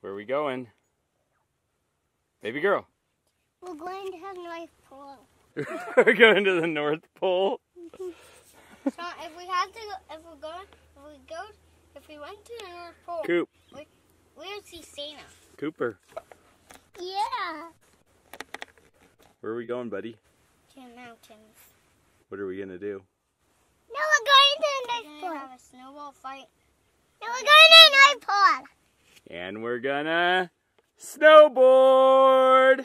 Where are we going? Baby girl. We're going to have North Pole. We're going to the North Pole. So if we had to, go, if we go, if we go, if we went to the North Pole, Coop. would see Santa. Cooper. Yeah. Where are we going, buddy? To the mountains. What are we gonna do? No, we're going to the North Pole. We're gonna have a snowball fight. No, we're going to the North Pole. And we're gonna snowboard. No,